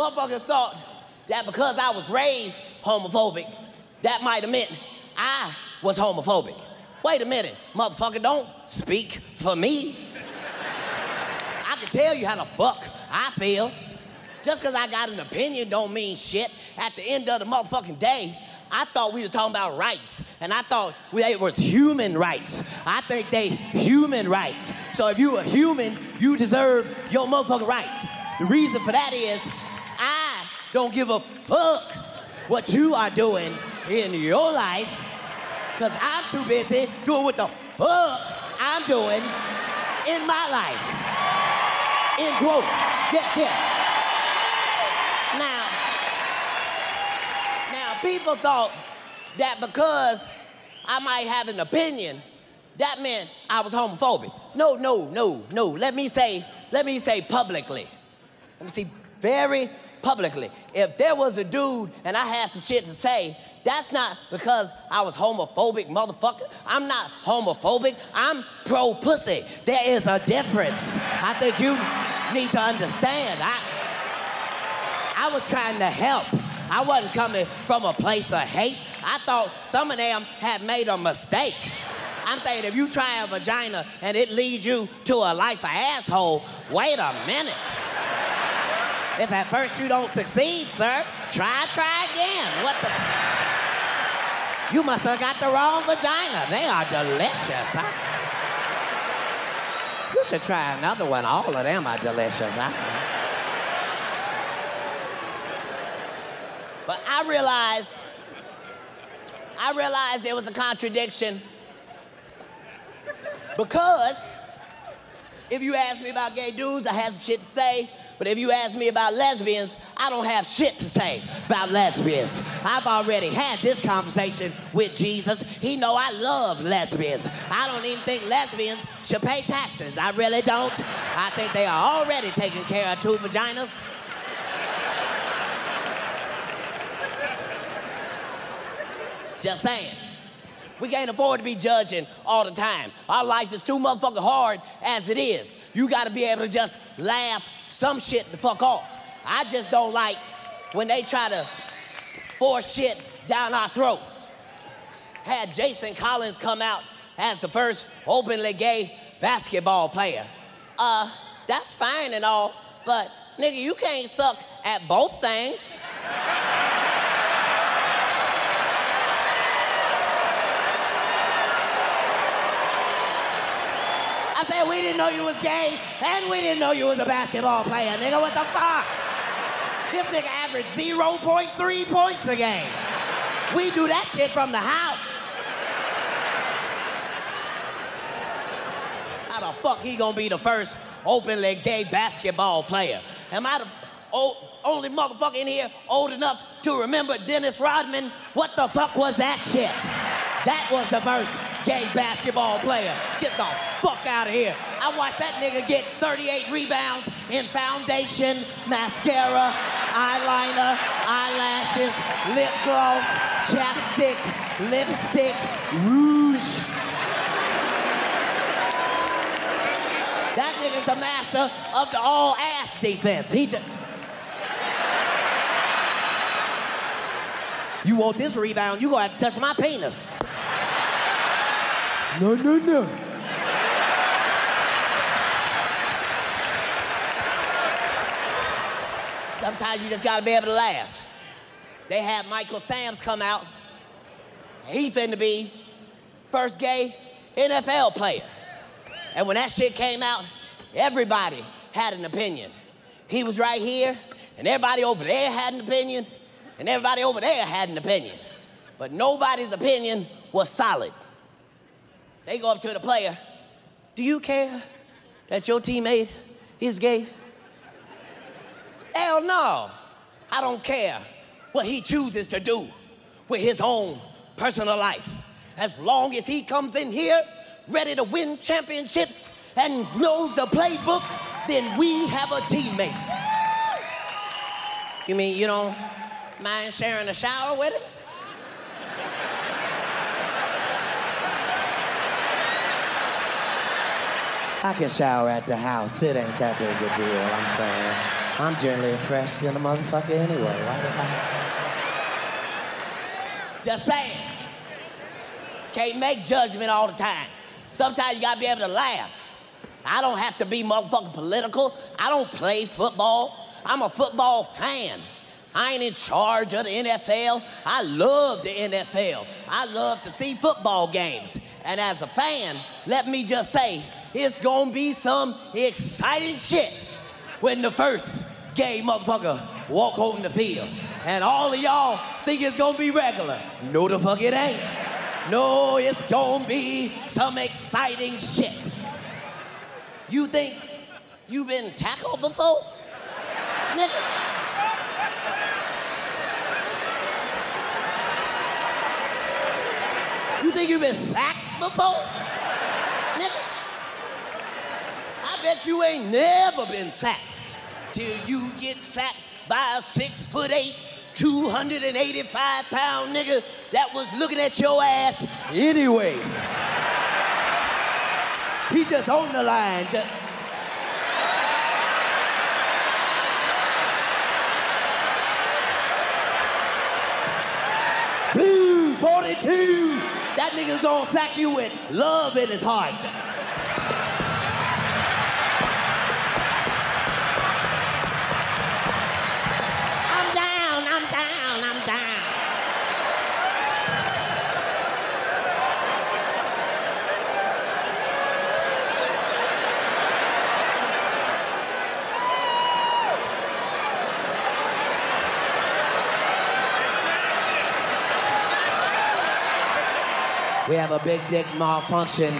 motherfuckers thought that because I was raised homophobic, that might have meant I was homophobic. Wait a minute, motherfucker, don't speak for me. I can tell you how the fuck I feel. Just because I got an opinion don't mean shit. At the end of the motherfucking day, I thought we were talking about rights, and I thought it was human rights. I think they human rights. So if you a human, you deserve your motherfucking rights. The reason for that is don't give a fuck what you are doing in your life, because I'm too busy doing what the fuck I'm doing in my life. In quote. Yeah, yeah. Now, now people thought that because I might have an opinion, that meant I was homophobic. No, no, no, no. Let me say, let me say publicly. Let me see very publicly. If there was a dude and I had some shit to say, that's not because I was homophobic, motherfucker. I'm not homophobic. I'm pro pussy. There is a difference. I think you need to understand. I, I was trying to help. I wasn't coming from a place of hate. I thought some of them had made a mistake. I'm saying if you try a vagina and it leads you to a life of asshole, wait a minute. If at first you don't succeed, sir, try, try again. What the? You must have got the wrong vagina. They are delicious. Huh? You should try another one. All of them are delicious. Huh? But I realized, I realized there was a contradiction because if you ask me about gay dudes, I have some shit to say. But if you ask me about lesbians, I don't have shit to say about lesbians. I've already had this conversation with Jesus. He know I love lesbians. I don't even think lesbians should pay taxes. I really don't. I think they are already taking care of two vaginas. Just saying. We can't afford to be judging all the time. Our life is too motherfucking hard as it is. You gotta be able to just laugh some shit the fuck off. I just don't like when they try to force shit down our throats. Had Jason Collins come out as the first openly gay basketball player. Uh, that's fine and all, but nigga, you can't suck at both things. I said we didn't know you was gay, and we didn't know you was a basketball player, nigga. What the fuck? This nigga averaged 0.3 points a game. We do that shit from the house. How the fuck he gonna be the first openly gay basketball player? Am I the old, only motherfucker in here old enough to remember Dennis Rodman? What the fuck was that shit? That was the first gay basketball player. Get the fuck out of here. I watched that nigga get 38 rebounds in foundation, mascara, eyeliner, eyelashes, lip gloss, chapstick, lipstick, rouge. That nigga's the master of the all ass defense. He just. You want this rebound, you gonna have to touch my penis. No, no, no. Sometimes you just gotta be able to laugh. They had Michael Sams come out. He finna be first gay NFL player. And when that shit came out, everybody had an opinion. He was right here, and everybody over there had an opinion, and everybody over there had an opinion. But nobody's opinion was solid. They go up to the player. Do you care that your teammate is gay? Hell no. I don't care what he chooses to do with his own personal life. As long as he comes in here ready to win championships and knows the playbook, then we have a teammate. You mean you don't mind sharing a shower with him? I can shower at the house. It ain't that big a deal, I'm saying. I'm generally fresh than a motherfucker anyway. Why the? Just saying. Can't make judgment all the time. Sometimes you gotta be able to laugh. I don't have to be motherfucking political. I don't play football. I'm a football fan. I ain't in charge of the NFL. I love the NFL. I love to see football games. And as a fan, let me just say, it's gonna be some exciting shit when the first gay motherfucker walk on the field. And all of y'all think it's gonna be regular. No, the fuck it ain't. No, it's gonna be some exciting shit. You think you've been tackled before? Nigga. You think you've been sacked before? Nigga. I bet you ain't never been sacked till you get sacked by a six foot eight, 285 pound nigga that was looking at your ass anyway. He just on the line. Just... Blue 42. That nigga's gonna sack you with love in his heart. I'm down, I'm down, I'm down. We have a big dick malfunction